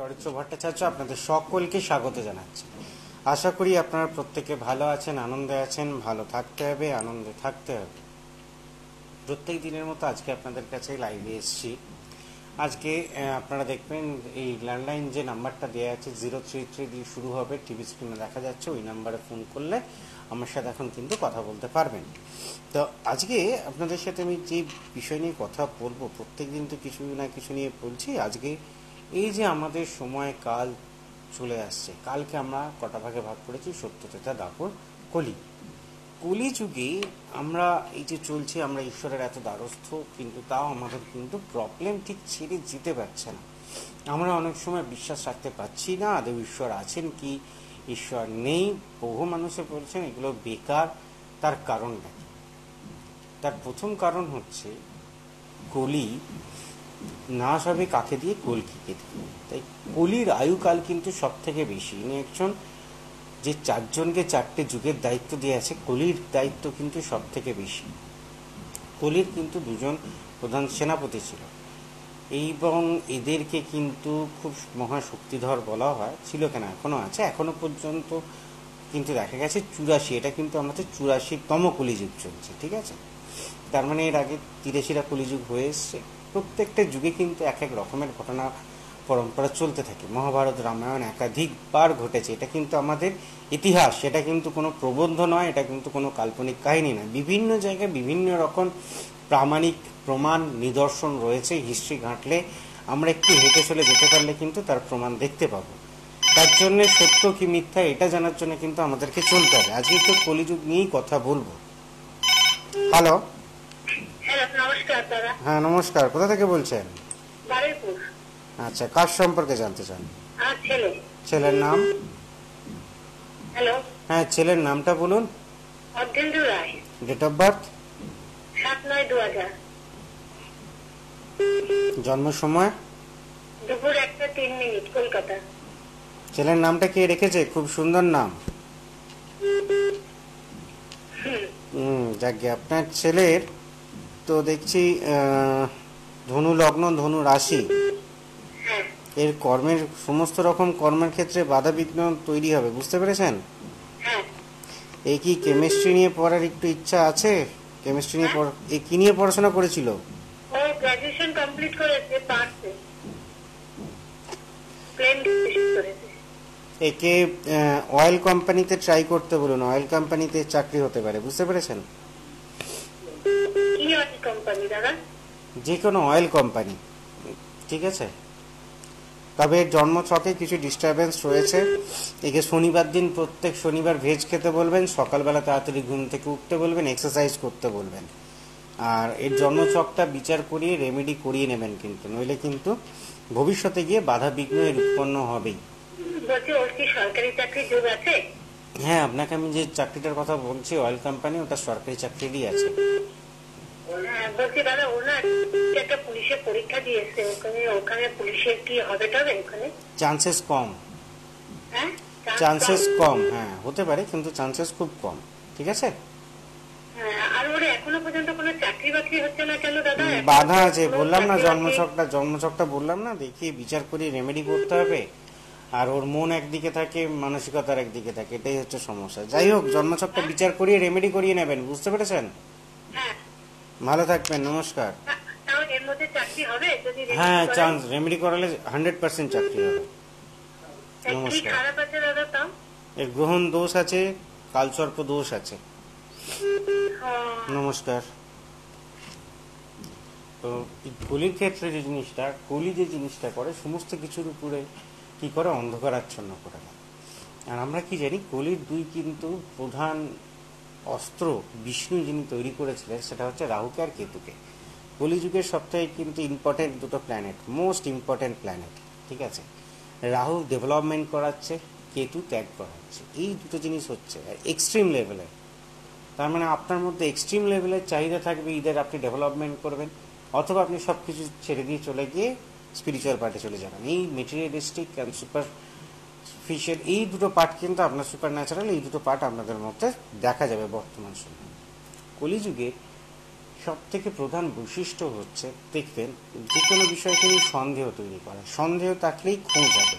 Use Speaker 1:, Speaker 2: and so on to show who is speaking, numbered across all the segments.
Speaker 1: চরিত্র ভট্টাচার্য আপনাদের সকলকে স্বাগত জানাচ্ছি। আশা করি আপনারা প্রত্যেকে ভালো আছেন, আনন্দে আছেন, ভালো থাকতে হবে, আনন্দে থাকতে হবে। প্রত্যেক দিনের মতো আজকে আপনাদের কাছে লাইভে এসেছি। আজকে আপনারা দেখবেন এই ল্যান্ডলাইন যে নাম্বারটা দেওয়া আছে জিরো থ্রি থ্রি দিয়ে শুরু হবে টিভি স্ক্রিনে দেখা যাচ্ছে, ওই নাম্বারে ফোন করলে আমার সাথে এখন কিন্তু কথা বলতে পারবেন। তো আজকে আপনাদের সাথে আমি যে বিষয় নিয়ে কথা বলব প্রত্যেক দিন তো কিছু না কিছু নিয়ে বলছি, আজকে এই যে আমাদের সময় কাল চলে আসছে, কালকে আমরা কটা ভাগে ভাগ করেছি? সত্যতা দাপর কলি। কলি যুগে আমরা এই যে চলছে, আমরা ঈশ্বরের এত দ্বারস্থ, কিন্তু তাও আমাদের কিন্তু প্রবলেম ঠিক ছেড়ে যেতে পারছে না। আমরা অনেক সময় বিশ্বাস রাখতে পারছি না, আদৌ ঈশ্বর আছেন কি? ঈশ্বর নেই। বহু মানুষে বলছেন, এগুলো বেকার। তার কারণটা কি? তার প্রথম কারণ হচ্ছে, কলি নাশ হবে কাকে দিয়ে কলকিকে দিয়ে। তাই কলির আয়ুকাল কিন্তু সব থেকে বেশি। ইনি একজন যে চারজনকে চারটে যুগের দায়িত্ব দিয়ে আছে, কলির দায়িত্ব কিন্তু সব থেকে বেশি। কলির কিন্তু দুজন প্রধান সেনাপতি ছিল। এবং এদেরকে কিন্তু খুব মহাশক্তিধর বলা হয়। ছিল কেন? এখনও আছে। এখনও পর্যন্ত কিন্তু দেখা গেছে চুরাশি। এটা কিন্তু আমাদের চুরাশিতম কলিযুগ চলছে, ঠিক আছে? তার মানে এর আগে তিরাশিরা কলিযুগ হয়ে এসছে। প্রত্যেকটা যুগে কিন্তু এক এক রকমের ঘটনা পরম্পরা চলতে থাকে। মহাভারত, রামায়ণ একাধিকবার ঘটেছে। এটা কিন্তু আমাদের ইতিহাস। এটা কিন্তু কোনো প্রবন্ধ নয়, এটা কিন্তু কোনো কাল্পনিক কাহিনী নয়। বিভিন্ন জায়গায় বিভিন্ন রকম প্রামাণিক প্রমাণ নিদর্শন রয়েছে। হিস্ট্রি ঘাঁটলে আমরা একটু হেঁটে চলে যেতে পারলে কিন্তু তার প্রমাণ দেখতে পাবো। তার জন্য সত্য কি মিথ্যা এটা জানার জন্য কিন্তু আমাদেরকে চলতে হবে। আজকে একটু কলিযুগ নিয়েই কথা বলব। হ্যালো হ্যাঁ নমস্কার। কোথা থেকে বলছেন? আচ্ছা কার সম্পর্কে জানতে চান? ছেলের নাম? হ্যাঁ ছেলের নামটা বলুন। ডেট অফ বার্থ জন্ম সময়?
Speaker 2: দুপুর একটা তিন মিনিট কলকাতা।
Speaker 1: ছেলের নামটা কে রেখেছে? খুব সুন্দর নাম। হুম। যাকে আপনার ছেলের তো দেখছি ধনু লগ্ন ধনু রাশি। এর কর্মের সমস্ত রকম কর্মের ক্ষেত্রে বাধা বিঘ্ন তৈরি হবে বুঝতে পেরেছেন? এই কি কেমিস্ট্রি নিয়ে পড়ার একটু ইচ্ছা আছে? কেমিস্ট্রি নিয়ে পড়- এ কি নিয়ে পড়াশোনা করেছিল?
Speaker 2: ও গ্রাজুয়েশন কমপ্লিট করেছে করেছে।
Speaker 1: একে অয়েল কোম্পানিতে ট্রাই করতে বলুন অয়েল কোম্পানিতে চাকরি হতে পারে বুঝতে পেরেছেন?
Speaker 2: কোম্পানি দাদা
Speaker 1: যে কোনো অয়েল কোম্পানি ঠিক আছে? তবে জন্ম ছকে কিছু ডিস্টারবেন্স রয়েছে। একে শনিবার দিন প্রত্যেক শনিবার ভেজ খেতে বলবেন সকালবেলা তাড়াতাড়ি ঘুম থেকে উঠতে বলবেন এক্সারসাইজ করতে বলবেন। আর এর জন্মছকটা বিচার করিয়ে রেমেডি করিয়ে নেবেন কিন্তু। নইলে কিন্তু ভবিষ্যতে গিয়ে বাধা বিঘ্ন এর উৎপন্ন হবেই। হ্যাঁ আপনাকে আমি যে চাকরিটার কথা বলছি অয়েল কোম্পানি ওটা সরকারি চাকরিরই আছে।
Speaker 2: বলছি দাদা ও না একটা পুলিশের পরীক্ষা দিয়েছে ওখানে ওখানে পুলিশের কি হবে তবে ওখানে?
Speaker 1: চান্সেস কম।
Speaker 2: হ্যাঁ?
Speaker 1: চান্সেস কম হ্যাঁ হতে পারে কিন্তু চান্সেস খুব কম ঠিক আছে?
Speaker 2: হ্যাঁ, আর ওর এখনও পর্যন্ত কোনো চাকরি বাকরি হচ্ছে না কেন দাদা?
Speaker 1: বাধা আছে বললাম না জন্মছকটা জন্মছকটা বললাম না দেখি বিচার করি রেমেডি করতে হবে। আর ওর মন একদিকে থাকে মানসিকতার একদিকে থাকে এটাই হচ্ছে সমস্যা। যাই হোক জন্মছকটা বিচার করিয়ে রেমেডি করিয়ে নেবেন বুঝতে পেরেছেন?
Speaker 2: হ্যাঁ
Speaker 1: ভালো থাকবেন নমস্কার। হ্যাঁ চান্স রেমেডি করালে হান্ড্রেড পার্সেন্ট চাকরি হবে। নমস্কার।
Speaker 2: দাদা তাও?
Speaker 1: এর গ্রহণ দোষ আছে কালসর্প দোষ আছে।
Speaker 2: হ্যাঁ,
Speaker 1: নমস্কার। তো কলির ক্ষেত্রে যে জিনিসটা কলি যে জিনিসটা করে সমস্ত কিছুর উপরে কি করে? অন্ধকার আচ্ছন্ন করে। আর আমরা কি জানি কলির দুই কিন্তু প্রধান অস্ত্র বিষ্ণু যিনি তৈরি করেছিলেন, সেটা হচ্ছে রাহুকে আর কেতুকে। কলিযুগের সবথেকে কিন্তু ইম্পর্টেন্ট দুটো প্ল্যানেট মোস্ট ইম্পর্টেন্ট প্ল্যানেট ঠিক আছে? রাহু ডেভেলপমেন্ট করাচ্ছে, কেতু ত্যাগ করাচ্ছে। এই দুটো জিনিস হচ্ছে এক্সট্রিম লেভেলে তার মানে আপনার মধ্যে এক্সট্রিম লেভেলের চাহিদা থাকবে ঈদের আপনি ডেভেলপমেন্ট করবেন, অথবা আপনি সব কিছু ছেড়ে দিয়ে চলে গিয়ে স্পিরিচুয়াল পার্টে চলে যাবেন। এই মেটেরিয়ালিস্টিক অ্যান্ড সুপার ফিশিয়াল এই দুটো পার্ট কিন্তু আপনার সুপার ন্যাচারাল এই দুটো পার্ট আপনাদের মধ্যে দেখা যাবে বর্তমান সময়ে। কলিযুগে সব থেকে প্রধান বৈশিষ্ট্য হচ্ছে দেখবেন যে কোনো বিষয়কে নিয়ে সন্দেহ তৈরি করা। সন্দেহ থাকলেই খোঁজ হবে।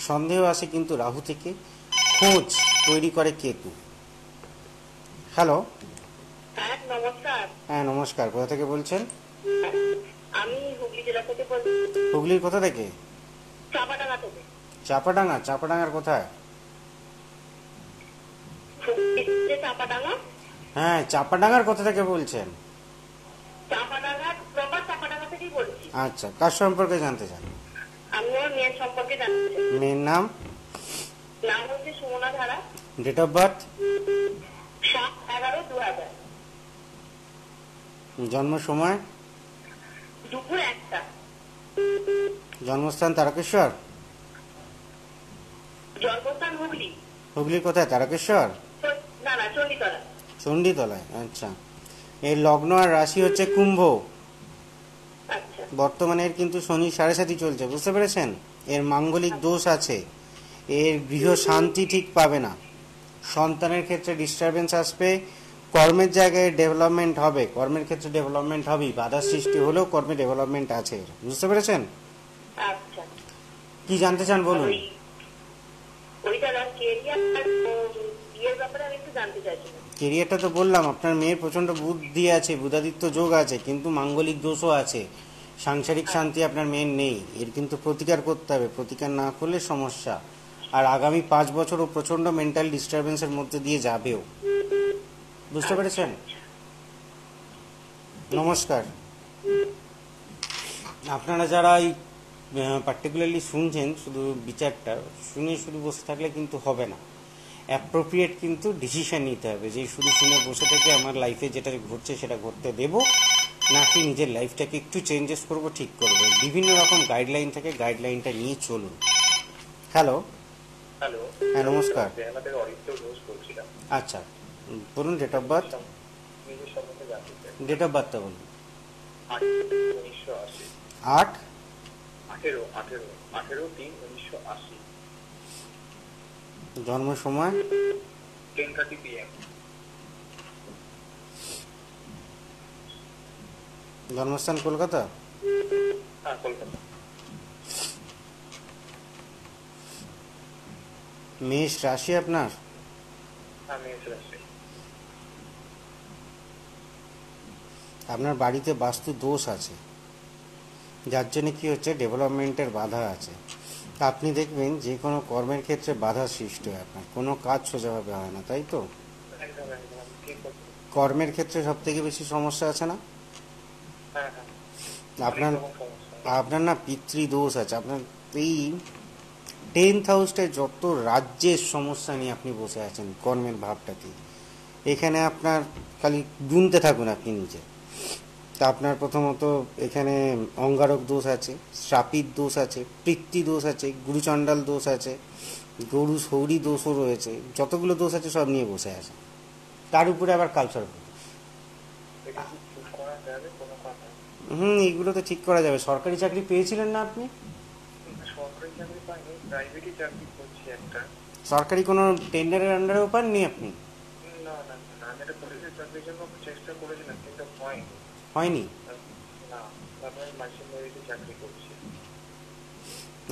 Speaker 1: সন্দেহ আসে কিন্তু রাহু থেকে। খোঁজ তৈরি করে কেতু। হ্যালো?
Speaker 2: হ্যাঁ নমস্কার।
Speaker 1: হ্যাঁ নমস্কার। কোথা থেকে বলছেন?
Speaker 2: আমি হুগলি জেলা থেকে বলছি।
Speaker 1: হুগলির কোথা থেকে?
Speaker 2: চাপাডাঙ্গা থেকে।
Speaker 1: চাপাডাঙ্গা চাপাডাঙ্গার কোথায়? হ্যাঁ চাপাডাঙ্গার কোথা থেকে বলছেন? আচ্ছা কার সম্পর্কে জানতে চান?
Speaker 2: মেয়ের
Speaker 1: নাম? ডেট অফ বার্থ জন্ম সময়?
Speaker 2: দুপুর একটা।
Speaker 1: জন্মস্থান তারকেশ্বর?
Speaker 2: জন্মস্থান হুগলি।
Speaker 1: হুগলির কোথায়? তারকেশ্বর?
Speaker 2: না না চণ্ডীতলা।
Speaker 1: চণ্ডীতলায় আচ্ছা। এর লগ্ন আর রাশি হচ্ছে কুম্ভ।
Speaker 2: আচ্ছা।
Speaker 1: বর্তমানে এর কিন্তু শনি সাড়ে সাথী চলছে বুঝতে পেরেছেন? এর মাঙ্গলিক দোষ আছে। এর গৃহ শান্তি ঠিক পাবে না। সন্তানের ক্ষেত্রে ডিস্টারবেন্স আসবে। কর্মের জায়গায় ডেভেলপমেন্ট হবে। কর্মের ক্ষেত্রে ডেভেলপমেন্ট হবেই। বাধা সৃষ্টি হলেও কর্মে ডেভেলপমেন্ট আছে বুঝতে পেরেছেন?
Speaker 2: আচ্ছা।
Speaker 1: কি জানতে চান বলুন? কেরিয়ারটা তো বললাম, আপনার মেয়ের প্রচণ্ড বুদ্ধি আছে, বুধাদিত্য যোগ আছে, কিন্তু মাঙ্গলিক দোষও আছে। সাংসারিক শান্তি আপনার মেয়ের নেই, এর কিন্তু প্রতিকার করতে হবে, প্রতিকার না করলে সমস্যা। আর আগামী পাঁচ বছরও প্রচণ্ড মেন্টাল ডিস্টারবেন্সের মধ্যে দিয়ে যাবেও। বুঝতে পেরেছেন? নমস্কার। আপনারা যারা এই পার্টিকুলারলি শুনছেন শুধু বিচারটা শুনে শুধু বসে থাকলে কিন্তু হবে না। অ্যাপ্রোপ্রিয়েট কিন্তু ডিসিশন নিতে হবে। যে শুধু শুনে বসে থেকে আমার লাইফে যেটা ঘটছে সেটা ঘটতে দেব নাকি নিজের লাইফটাকে একটু চেঞ্জেস করব ঠিক করব। বিভিন্ন রকম গাইডলাইন থেকে গাইডলাইনটা নিয়ে চলুন। হ্যালো
Speaker 3: হ্যালো
Speaker 1: হ্যাঁ, নমস্কার। আচ্ছা বলুন date of birth date of বার্থটা বলুন। আট?
Speaker 3: আঠেরো আঠেরো আঠেরো তিন উনিশশো আশি।
Speaker 1: জন্ম সময়?
Speaker 3: টেন থার্টি পিএম
Speaker 1: জন্মস্থান কলকাতা?
Speaker 3: হ্যাঁ কলকাতা।
Speaker 1: মেষ রাশি আপনার?
Speaker 3: হ্যাঁ
Speaker 1: আপনার বাড়িতে বাস্তু দোষ আছে। যার জন্য কি হচ্ছে ডেভেলপমেন্টের বাধা আছে। তা আপনি দেখবেন যে কোনো কর্মের ক্ষেত্রে বাধা সৃষ্টি হয় আপনার। কোনো কাজ সোজাভাবে হয় না তাই তো? কর্মের ক্ষেত্রে সব থেকে বেশি সমস্যা আছে না?
Speaker 3: হ্যাঁ হ্যাঁ।
Speaker 1: আপনার আপনার না পিতৃদোষ আছে। আপনার এই টেন্থ হাউসটায় যত রাজ্যের সমস্যা নিয়ে আপনি বসে আছেন কর্মের ভাবটাতে এখানে আপনার খালি গুনতে থাকুন আপনি নিজে। তা আপনার প্রথমত এখানে অঙ্গারক দোষ আছে শ্রাপির দোষ আছে পিতৃ দোষ আছে গুরুচণ্ডাল দোষ আছে গরু সৌরি দোষও রয়েছে যতগুলো দোষ আছে সব নিয়ে বসে আছে। তার উপরে আবার কালচার হুম এইগুলো তো ঠিক করা যাবে। সরকারি চাকরি পেয়েছিলেন না আপনি?
Speaker 3: সরকারি
Speaker 1: কোনো টেন্ডারের আন্ডারেও পাননি আপনি?
Speaker 3: না না না আমি একটা পুলিশের চাকরির জন্য হয়নি?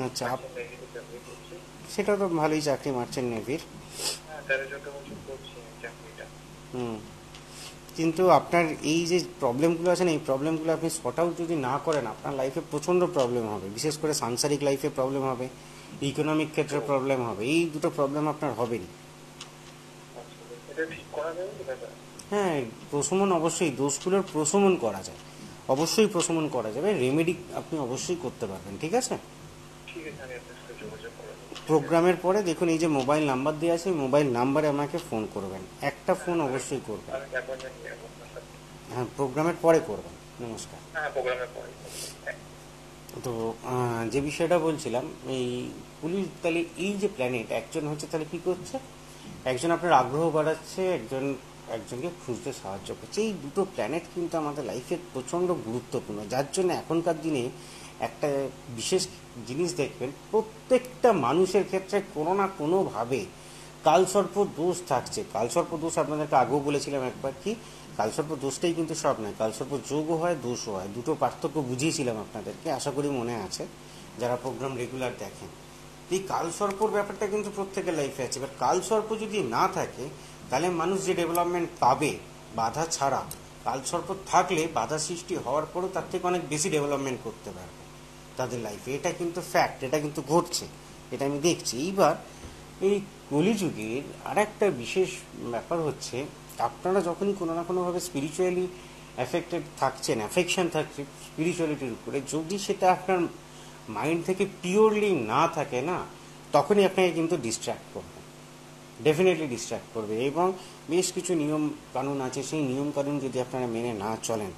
Speaker 1: আচ্ছা সেটা তো ভালোই চাকরি মারছেন নেভির।
Speaker 3: হ্যাঁ
Speaker 1: হুম। কিন্তু আপনার এই যে প্রবলেমগুলো আছে না এই প্রবলেমগুলো আপনি শর্ট আউট যদি না করেন আপনার লাইফে প্রচণ্ড প্রবলেম হবে। বিশেষ করে সাংসারিক লাইফে প্রবলেম হবে ইকোনমিক ক্ষেত্রে প্রবলেম হবে। এই দুটো প্রবলেম আপনার হবেই।
Speaker 3: আচ্ছা এটা ঠিক করা যাবে তো দাদা?
Speaker 1: হ্যাঁ প্রশমন অবশ্যই দোষগুলোর প্রশমন করা যায়। অবশ্যই প্রশমন করা যাবে রেমেডি আপনি অবশ্যই করতে পারবেন ঠিক আছে? প্রোগ্রামের পরে দেখুন এই যে মোবাইল নাম্বার দেওয়া আছে মোবাইল নাম্বারে আমাকে ফোন করবেন। একটা ফোন অবশ্যই করবেন। হ্যাঁ প্রোগ্রামের পরে করবেন। নমস্কার।
Speaker 3: হ্যাঁ প্রোগ্রামের পরে হ্যাঁ।
Speaker 1: তো যে বিষয়টা বলছিলাম এই পুলিশ তাহলে এই যে প্ল্যানেট একজন হচ্ছে তাহলে কি করছে? একজন আপনার আগ্রহ বাড়াচ্ছে একজন একজনকে খুঁজতে সাহায্য করছে। এই দুটো প্ল্যানেট কিন্তু আমাদের লাইফে প্রচণ্ড গুরুত্বপূর্ণ। যার জন্য এখনকার দিনে একটা বিশেষ জিনিস দেখবেন, প্রত্যেকটা মানুষের ক্ষেত্রে কোনো না কোনোভাবে কালসর্প দোষ থাকছে। কালসর্প দোষ আপনাদেরকে আগেও বলেছিলাম একবার কি, কালসর্প দোষটাই কিন্তু সব নয়, কালসর্প যোগও হয়, দোষও হয়। দুটো পার্থক্য বুঝিয়েছিলাম আপনাদেরকে, আশা করি মনে আছে, যারা প্রোগ্রাম রেগুলার দেখেন। এই কালসর্পর ব্যাপারটা কিন্তু প্রত্যেকের লাইফে আছে এবার কালসর্প যদি না থাকে তাহলে মানুষ যে ডেভেলপমেন্ট পাবে বাধা ছাড়া কালসর্প থাকলে বাধা সৃষ্টি হওয়ার পরও তার থেকে অনেক বেশি ডেভেলপমেন্ট করতে পারবে। তাদের লাইফে এটা কিন্তু ফ্যাক্ট এটা কিন্তু ঘটছে, এটা আমি দেখছি। এইবার এই কলিযুগের আর একটা বিশেষ ব্যাপার হচ্ছে, আপনারা যখনই কোনো না কোনোভাবে স্পিরিচুয়ালি এফেক্টেড থাকছেন অ্যাফেকশন থাকছে স্পিরিচুয়ালিটির উপরে, যদি সেটা আপনার মাইন্ড থেকে পিওরলি না থাকে না, তখনই আপনাকে কিন্তু ডিস্ট্র্যাক্ট করবে। ডেফিনেটলি ডিস্ট্র্যাক্ট করবে এবং বেশ কিছু নিয়ম কানুন আছে, সেই নিয়ম কানুন যদি আপনারা মেনে না চলেন,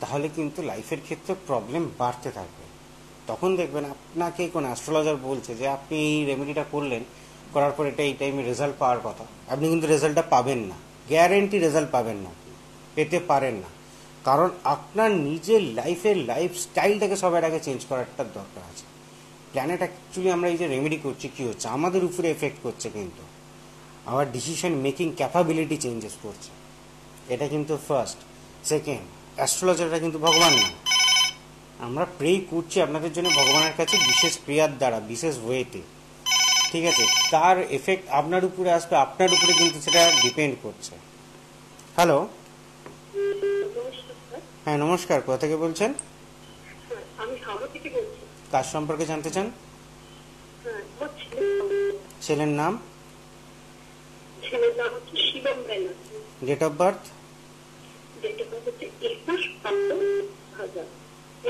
Speaker 1: তাহলে কিন্তু লাইফের ক্ষেত্রে প্রবলেম বাড়তে থাকবে। তখন দেখবেন আপনাকে কোন অ্যাস্ট্রোলজার বলছে যে, আপনি এই রেমেডিটা করলেন, করার পর এটা এই টাইমে রেজাল্ট পাওয়ার কথা। আপনি কিন্তু রেজাল্টটা পাবেন না। গ্যারেন্টি রেজাল্ট পাবেন না পেতে পারেন না। কারণ আপনার নিজের লাইফের লাইফ স্টাইলটাকে সবার আগে চেঞ্জ করারটা দরকার আছে। প্ল্যানেট অ্যাকচুয়ালি আমরা এই যে রেমেডি করছি, কী হচ্ছে? আমাদের উপরে এফেক্ট করছে কিন্তু। আমার ডিসিশন মেকিং ক্যাপাবিলিটি চেঞ্জেস করছে। এটা কিন্তু ফার্স্ট সেকেন্ড অ্যাস্ট্রোলজাররা কিন্তু ভগবান না। আমরা প্রে করছি আপনাদের জন্য ভগবানের কাছে বিশেষ ক্রিয়ার দ্বারা বিশেষ ওয়েতে ঠিক আছে? তার এফেক্ট আপনার উপরে আসবে আপনার উপরে কিন্তু সেটা ডিপেন্ড করছে। হ্যালো হ্যাঁ নমস্কার। কোথা থেকে বলছেন? কার সম্পর্কে জানতে চান?
Speaker 2: হ্যাঁ
Speaker 1: ছেলের নাম
Speaker 2: ছেলের নাম হচ্ছে Shivam Banerjee
Speaker 1: date of birth
Speaker 2: date of birth হচ্ছে একুশ হাজার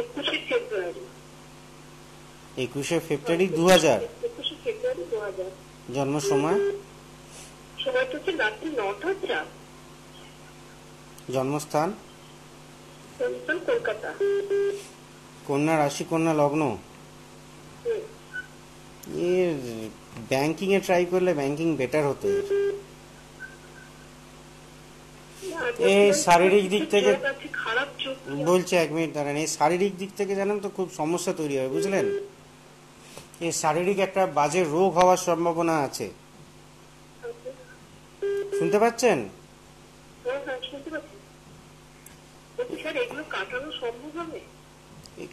Speaker 2: একুশে ফেব্রুয়ারি।
Speaker 1: একুশে ফেব্রুয়ারি দু হাজার জন্ম সময়?
Speaker 2: সময়টা হচ্ছে রাত্রি নটা চার।
Speaker 1: জন্মস্থান?
Speaker 2: কলকাতা।
Speaker 1: কন্যা রাশি কন্যা লগ্ন? এর ব্যাংকিং এ ট্রাই করলে ব্যাংকিং বেটার হতো। এ শারীরিক দিক থেকে- বলছে এক মিনিট দাঁড়ান এই শারীরিক দিক থেকে জানেন তো খুব সমস্যা তৈরি হয় বুঝলেন? এই শারীরিক একটা বাজে রোগ হওয়ার সম্ভাবনা আছে। শুনতে পাচ্ছেন?
Speaker 2: হ্যাঁ হ্যাঁ
Speaker 1: এই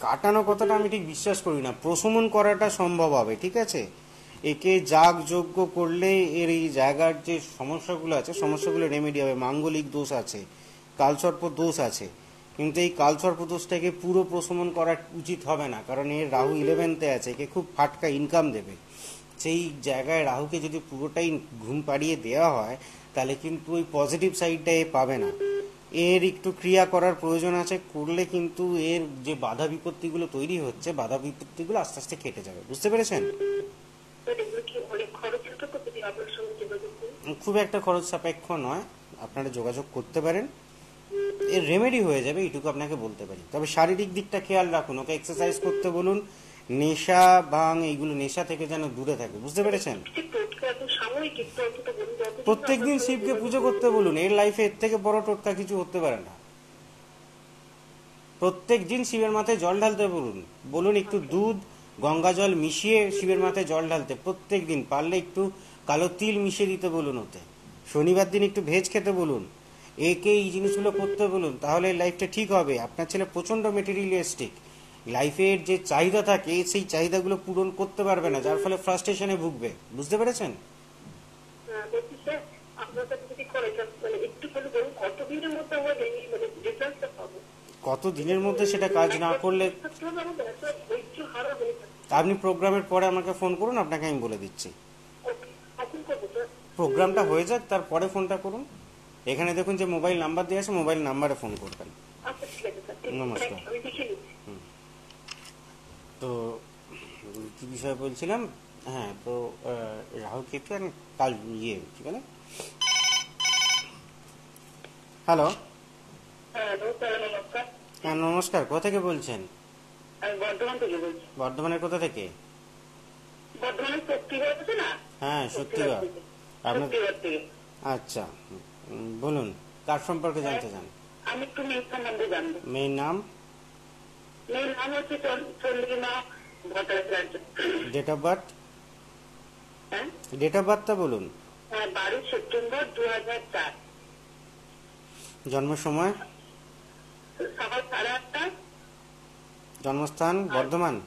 Speaker 1: কাটানো কথাটা আমি ঠিক বিশ্বাস করি না। প্রশমন করাটা সম্ভব হবে ঠিক আছে? একে যাগ যজ্ঞ করলে এর এই জায়গার যে সমস্যাগুলো আছে, সমস্যাগুলো রেমেডি হবে। মাঙ্গলিক দোষ আছে কালসর্প দোষ আছে। কিন্তু এই কালসর্প দোষটাকে পুরো প্রশমন করা উচিত হবে না, কারণ এর রাহু ইলেভেন্থে আছে, একে খুব ফাটকা ইনকাম দেবে। সেই জায়গায় রাহুকে যদি পুরোটাই ঘুম পাড়িয়ে দেওয়া হয়, তাহলে কিন্তু ওই পজিটিভ সাইডটা এ পাবে না। এর একটু ক্রিয়া করার প্রয়োজন আছে, করলে কিন্তু এর যে বাধা বিপত্তিগুলো তৈরি হচ্ছে, বাধা বিপত্তিগুলো আস্তে আস্তে কেটে যাবে। বুঝতে পেরেছেন? খুব একটা খরচ সাপেক্ষ নয়। আপনারা যোগাযোগ করতে পারেন। এর রেমেডি হয়ে যাবে এইটুকু আপনাকে বলতে পারি। তবে শারীরিক দিকটা খেয়াল রাখুন ওকে এক্সারসাইজ করতে বলুন। নেশা ভাঙ এইগুলো নেশা থেকে যেন দূরে থাকে বুঝতে পেরেছেন? প্রত্যেক
Speaker 2: আপনার
Speaker 1: শিবকে পুজো করতে বলুন এর লাইফে এর থেকে বড় টোটকা কিছু হতে পারে না। প্রত্যেক দিন শিবের মাথায় জল ঢালতে বলুন বলুন একটু দুধ গঙ্গা জল মিশিয়ে শিবের মাথায় জল ঢালতে প্রত্যেক দিন পারলে একটু কালো তিল মিশিয়ে দিতে বলুন ওতে। শনিবার দিন একটু ভেজ খেতে বলুন। একে এই জিনিসগুলো করতে বলুন তাহলে লাইফটা ঠিক হবে। আপনার ছেলে প্রচণ্ড মেটেরিয়ালিস্টিক লাইফের যে চাহিদা থাকে সেই চাহিদাগুলো পূরণ করতে পারবে না যার ফলে ফ্রাস্ট্রেশনে ভুগবে। বুঝতে পেরেছেন?
Speaker 2: হ্যাঁ, মানে মানে
Speaker 1: কত দিনের মধ্যে সেটা কাজ না করলে আপনি প্রোগ্রামের পরে আমাকে ফোন করুন আপনাকে আমি বলে দিচ্ছি। প্রোগ্রামটা হয়ে যাক তারপরে ফোনটা করুন। এখানে দেখুন যে মোবাইল নাম্বার দিয়ে আছে মোবাইল নাম্বারে ফোন করবেন।
Speaker 2: আচ্ছা
Speaker 1: নমস্কার। তো কি বিষয় বলছিলাম? হ্যাঁ তো রাহু কেতু কাল ইয়ে কি বলে? হ্যালো।
Speaker 2: হ্যাঁ নমস্কার।
Speaker 1: হ্যাঁ নমস্কার কোথা থেকে বলছেন?
Speaker 2: আমি বর্ধমান থেকে বলছি
Speaker 1: বর্ধমানের কোথা থেকে?
Speaker 2: বর্ধমানের শক্তিগড় আছে না?
Speaker 1: হ্যাঁ সত্যিকার আপনার আচ্ছা বলুন কার সম্পর্কে জানতে চান?
Speaker 2: আমি একটু মেয়ের সম্বন্ধে জানব।
Speaker 1: মেয়ের নাম?
Speaker 2: মেয়ের নাম হচ্ছে Chandrima Bhattacharya.
Speaker 1: Date of birth date of বার্থটা বলুন।
Speaker 2: হ্যাঁ বারো সেপ্টেম্বর দু
Speaker 1: জন্ম সময়?
Speaker 2: সকাল সাড়ে আটটা
Speaker 1: জন্মস্থান বর্ধমান?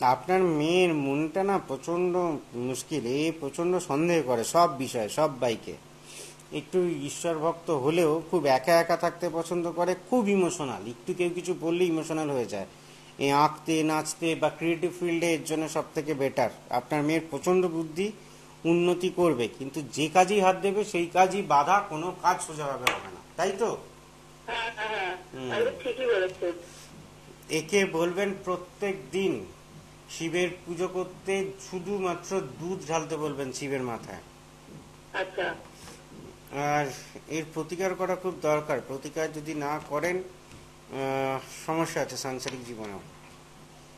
Speaker 1: আপনার মেয়ের মনটা না প্রচণ্ড মুশকিল, এ প্রচণ্ড সন্দেহ করে সব বিষয়ে, সব বাইকে। একটু ঈশ্বর ভক্ত হলেও খুব একা একা থাকতে পছন্দ করে, খুব ইমোশনাল একটু কেউ কিছু বললে ইমোশনাল হয়ে যায়। এই আঁকতে, নাচতে বা ক্রিয়েটিভ ফিল্ডে এর জন্য সব থেকে বেটার আপনার মেয়ের প্রচণ্ড বুদ্ধি, উন্নতি করবে, কিন্তু যে কাজই হাত দেবে, সেই কাজই বাধা, কোনো কাজ সোজাভাবে হবে না। তাই তো? একে বলবেন প্রত্যেক দিন শিবের পুজো করতে শুধুমাত্র দুধ ঢালতে বলবেন শিবের মাথায়।
Speaker 2: আচ্ছা।
Speaker 1: আর এর প্রতিকার করা খুব দরকার। প্রতিকার যদি না করেন সমস্যা আছে সাংসারিক জীবনেও।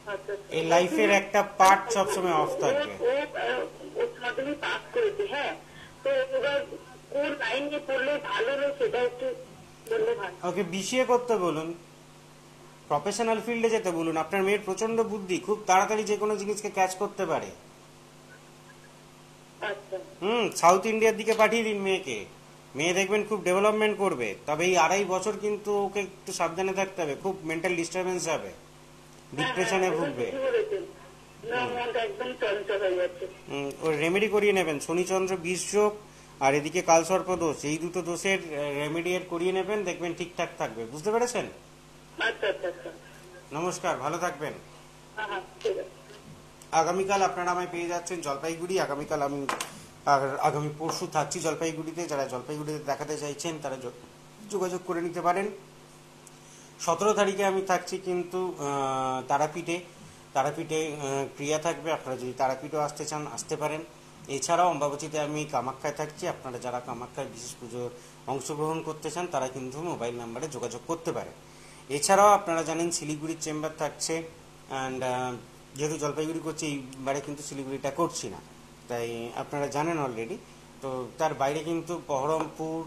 Speaker 2: আচ্ছা
Speaker 1: এই লাইফের একটা পার্ট সবসময় অফ থাকবে
Speaker 2: ও উচ্চ মাধ্যমিক পাস করেছে হ্যাঁ। তো এবার কোন লাইনে পড়লে ভালো সেটা একটু বললে ভালো
Speaker 1: ওকে বিসিএ করতে বলুন। প্রফেশনাল ফিল্ডে যেতে বলুন। আপনার মেয়ের প্রচণ্ড বুদ্ধি খুব তাড়াতাড়ি যে কোনো জিনিসকে ক্যাচ করতে পারে।
Speaker 2: আচ্ছা।
Speaker 1: হুম সাউথ ইন্ডিয়ার দিকে পাঠিয়ে দিন মেয়েকে। মেয়ে দেখবেন খুব ডেভেলপমেন্ট করবে। তবে এই আড়াই বছর কিন্তু ওকে একটু সাবধানে থাকতে হবে। খুব মেন্টাল ডিস্টারবেন্স যাবে ডিপ্রেশনে
Speaker 2: হ্যাঁ,
Speaker 1: ভুগবে।
Speaker 2: হয়ে
Speaker 1: হুম, ওর রেমেডি করিয়ে নেবেন। শনিচন্দ্র বিষ যোগ আর এদিকে কালসর্প দোষ এই দুটো দোষের রেমেডিয়েট করিয়ে নেবেন দেখবেন ঠিকঠাক থাকবে। বুঝতে পেরেছেন?
Speaker 2: আচ্ছা আচ্ছা আচ্ছা।
Speaker 1: নমস্কার ভালো থাকবেন।
Speaker 2: হ্যাঁ হ্যাঁ
Speaker 1: আগামীকাল আপনারা আমায় পেয়ে যাচ্ছেন জলপাইগুড়ি। আগামীকাল আমি আর আগামী পরশু থাকছি জলপাইগুড়িতে। যারা জলপাইগুড়িতে দেখাতে চাইছেন তারা যোগাযোগ করে নিতে পারেন। সতেরো তারিখে আমি থাকছি কিন্তু তারাপীঠে। তারাপীঠে ক্রিয়া থাকবে। আপনারা যদি তারাপীঠও আসতে চান আসতে পারেন। এছাড়াও অম্বাবতীতে আমি কামাখ্যায় থাকছি। আপনারা যারা কামাখ্যায় বিশেষ পুজোর অংশগ্রহণ করতে চান, তারা কিন্তু মোবাইল নাম্বারে যোগাযোগ করতে পারেন। এছাড়াও আপনারা জানেন শিলিগুড়ির চেম্বার থাকছে অ্যান্ড যেহেতু জলপাইগুড়ি করছি এইবারে কিন্তু শিলিগুড়িটা করছি না। তাই আপনারা জানেন অলরেডি তো তার বাইরে কিন্তু বহরমপুর,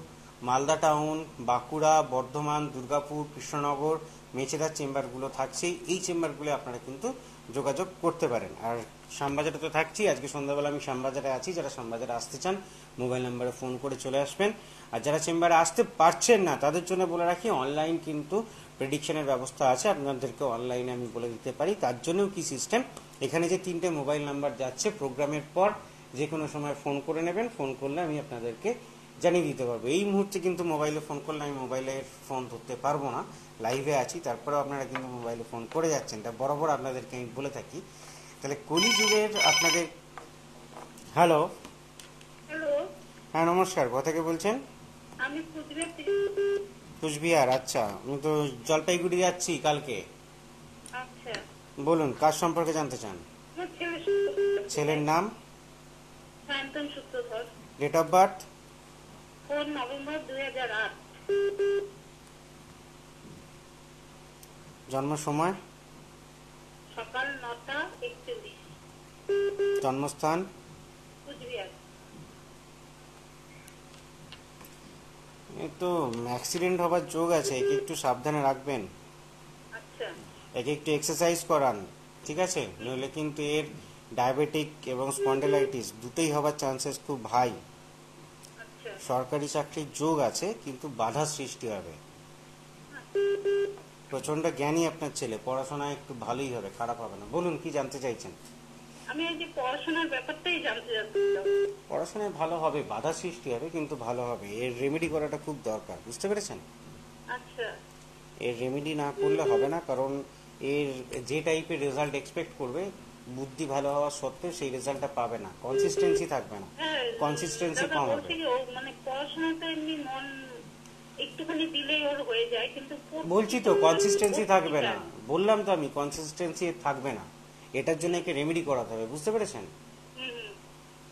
Speaker 1: মালদা টাউন, বাঁকুড়া, বর্ধমান, দুর্গাপুর, কৃষ্ণনগর, মেচেদার চেম্বারগুলো থাকছেই এই চেম্বারগুলো আপনারা কিন্তু যোগাযোগ করতে পারেন। আর শ্যামবাজারে তো থাকছি, আজকে সন্ধ্যাবেলা আমি শ্যামবাজারে আছি, যারা শ্যামবাজারে আসতে চান, মোবাইল নাম্বারে ফোন করে চলে আসবেন। আর যারা চেম্বারে আসতে পারছেন না, তাদের জন্য বলে রাখি, অনলাইন কিন্তু প্রেডিকশনের ব্যবস্থা আছে, আপনাদেরকে অনলাইনে আমি বলে দিতে পারি। তার জন্যও কি সিস্টেম? এখানে যে তিনটে মোবাইল নাম্বার যাচ্ছে, প্রোগ্রামের পর যে কোনো সময় ফোন করে নেবেন, ফোন করলে আমি আপনাদেরকে জানিয়ে দিতে পারব। এই মুহূর্তে কিন্তু মোবাইলে ফোন করলে আমি মোবাইলে ফোন ধরতে পারব না। লাইভে আছি তারপরেও আপনারা কিন্তু মোবাইলে ফোন করে যাচ্ছেন। তা বরাবর আপনাদেরকে আমি বলে থাকি। তাহলে কলিযুগের আপনাদের হ্যালো হ্যাঁ নমস্কার। কোথা থেকে বলছেন?
Speaker 2: কুচবিহার
Speaker 1: আচ্ছা। আমি তো জলপাইগুড়ি যাচ্ছি কালকে।
Speaker 2: আচ্ছা।
Speaker 1: বলুন কার সম্পর্কে জানতে চান? ছেলের নাম? Date of birth
Speaker 2: four November দুই হাজার আট।
Speaker 1: জন্ম সময়?
Speaker 2: সকাল নটা একচল্লিশ।
Speaker 1: জন্মস্থান?
Speaker 2: কুচবিহার।
Speaker 1: তো অ্যাক্সিডেন্ট হবার যোগ আছে একে একটু সাবধানে রাখবেন।
Speaker 2: আচ্ছা।
Speaker 1: একে একটু এক্সারসাইজ করান ঠিক আছে? নইলে কিন্তু এর ডায়াবেটিক এবং স্পন্ডেলাইটিস দুটোই হবার চান্সেস খুব হাই সরকারি চাকরির যোগ আছে কিন্তু বাধা সৃষ্টি হবে। প্রচণ্ড জ্ঞানী আপনার ছেলে পড়াশোনায় একটু ভালোই হবে খারাপ হবে না। বলুন কি জানতে চাইছেন?
Speaker 2: আমি এই যে পড়াশোনার ব্যাপারটাই জানতে চাচ্ছিলাম।
Speaker 1: পড়াশোনায় ভালো হবে বাধা সৃষ্টি হবে কিন্তু ভালো হবে। এর রেমেডি করাটা খুব দরকার বুঝতে পেরেছেন?
Speaker 2: আচ্ছা।
Speaker 1: এর রেমেডি না করলে হবে না কারণ এর যে টাইপের রেজাল্ট এক্সপেক্ট করবে বুদ্ধি ভালো হওয়া সত্ত্বেও সেই রেজাল্টটা পাবে না। কনসিস্টেন্সি থাকবে না।
Speaker 2: কনসিস্টেন্সি
Speaker 1: Consistency কম হবে।
Speaker 2: মানে পড়াশোনাতে এমনি মন একটুখানি দিলেই ওর হয়ে যায় কিন্তু
Speaker 1: বলছি তো কনসিস্টেন্সি থাকবে না। বললাম তো আমি কনসিস্টেন্সি থাকবে না। এটার জন্য একে রেমেডি করাতে হবে বুঝতে পেরেছেন।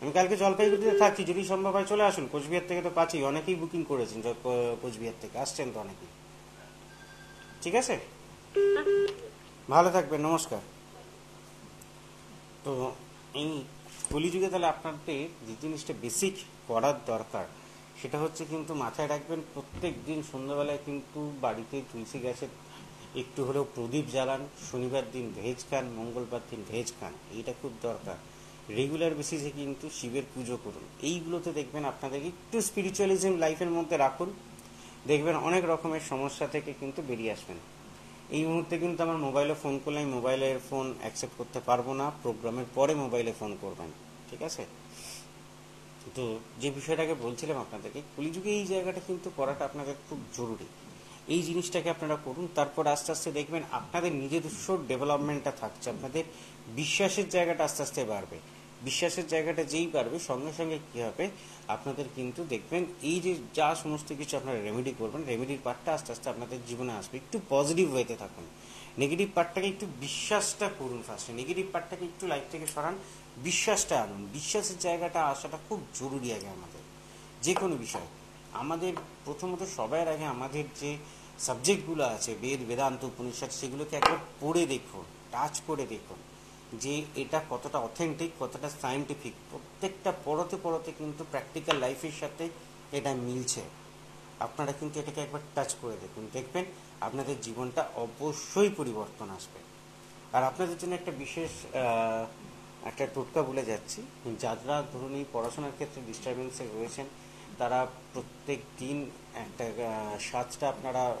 Speaker 1: আমি কালকে জলপাইগুড়িতে থাকছি যদি সম্ভব হয় চলে আসুন। কোচবিহার থেকে তো কাছেই অনেকেই বুকিং করেছেন কোচবিহার থেকে আসছেন তো অনেকেই। ঠিক আছে? ভালো থাকবেন নমস্কার। তো এই কলিযুগে তাহলে আপনাদের যে জিনিসটা বেসিক করার দরকার, সেটা হচ্ছে কিন্তু মাথায় রাখবেন প্রত্যেক দিন সন্ধ্যাবেলায় কিন্তু বাড়িতে তুলসী গাছের একটু হলেও প্রদীপ জ্বালান, শনিবার দিন ভেজ খান, মঙ্গলবার দিন ভেজ খান, এইটা খুব দরকার। রেগুলার বেসিসে কিন্তু শিবের পুজো করুন। এইগুলোতে দেখবেন আপনাদের একটু স্পিরিচুয়ালিজম লাইফের মধ্যে রাখুন। দেখবেন অনেক রকমের সমস্যা থেকে কিন্তু বেরিয়ে আসবেন। এই মুহূর্তে কিন্তু আমার মোবাইলে ফোন করলে আমি মোবাইলের ফোন অ্যাকসেপ্ট করতে পারব না। প্রোগ্রামের পরে মোবাইলে ফোন করবেন, ঠিক আছে? তো যে বিষয়টাকে বলছিলাম আপনাদেরকে, কলিযুগে এই জায়গাটা কিন্তু করাটা আপনাদের খুব জরুরি। এই জিনিসটাকে আপনারা করুন, তারপর আস্তে আস্তে দেখবেন আপনাদের নিজস্ব ডেভেলপমেন্টটা থাকছে, আপনাদের বিশ্বাসের জায়গাটা আস্তে আস্তে বাড়বে। বিশ্বাসের জায়গাটা যেই পারবে, সঙ্গে সঙ্গে কি হবে, আপনাদের কিন্তু দেখবেন এই যে যা সমস্ত কিছু আপনারা রেমেডি করবেন রেমেডির পার্টটা আস্তে আস্তে আপনাদের জীবনে আসবে। একটু পজিটিভ ওয়েতে থাকুন। নেগেটিভ পার্টটাকে একটু বিশ্বাসটা করুন ফার্স্টে নেগেটিভ পার্টটাকে একটু লাইফ থেকে সরান, বিশ্বাসটা আনুন। বিশ্বাসের জায়গাটা আসাটা খুব জরুরি আগে আমাদের। যে কোনো বিষয়। আমাদের প্রথমত সবার আগে আমাদের যে সাবজেক্টগুলো আছে, বেদ, বেদান্ত উপনিষদ সেগুলোকে একবার পড়ে দেখুন টাচ করে দেখুন। যে এটা কতটা অথেন্টিক কতটা সায়েন্টিফিক প্রত্যেকটা পড়তে পড়তে কিন্তু প্র্যাকটিক্যাল লাইফের সাথে এটা মিলছে। আপনারা কিন্তু এটাকে একবার টাচ করে দেখুন। দেখবেন আপনাদের জীবনটা অবশ্যই পরিবর্তন আসবে। আর আপনাদের জন্য একটা বিশেষ একটা টোটকা বলে যাচ্ছি। যারা ধরুন এই পড়াশোনার ক্ষেত্রে ডিস্টারবেন্সে রয়েছেন তারা প্রত্যেক দিন একটা সাজটা আপনারা আহ,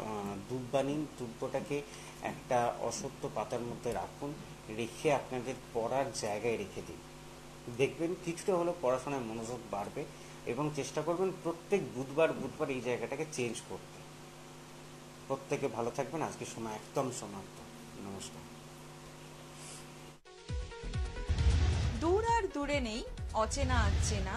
Speaker 1: দুধ বানিন দুব্বটাকে একটা অসত্য পাতার মধ্যে রাখুন। রেখে আপনাদের পড়ার জায়গায় রেখে দিন। দেখবেন কিছুটা হলেও পড়াশোনায় মনোযোগ বাড়বে এবং চেষ্টা করবেন প্রত্যেক বুধবার বুধবার এই জায়গাটাকে চেঞ্জ করতে। প্রত্যেকে ভালো থাকবেন। আজকের সময় একদম সমাপ্ত। নমস্কার।
Speaker 4: দূর আর দূরে নেই, অচেনা আচেনা